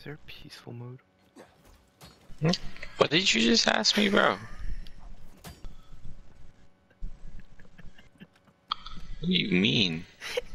Is there a peaceful mode? Hmm? What did you just ask me, bro? What do you mean?